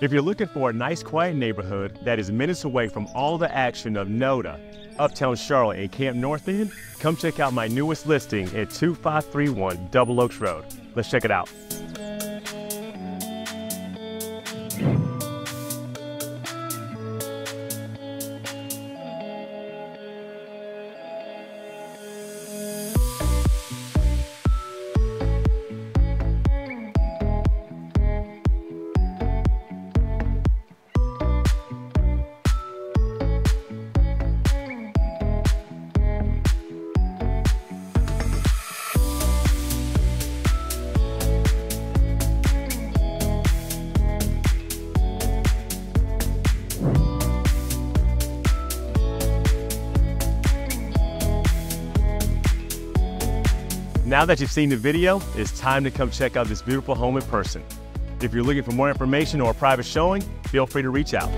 If you're looking for a nice, quiet neighborhood that is minutes away from all the action of NODA, Uptown Charlotte, and Camp North End, come check out my newest listing at 2531 Double Oaks Road. Let's check it out. Now that you've seen the video, it's time to come check out this beautiful home in person. If you're looking for more information or a private showing, feel free to reach out.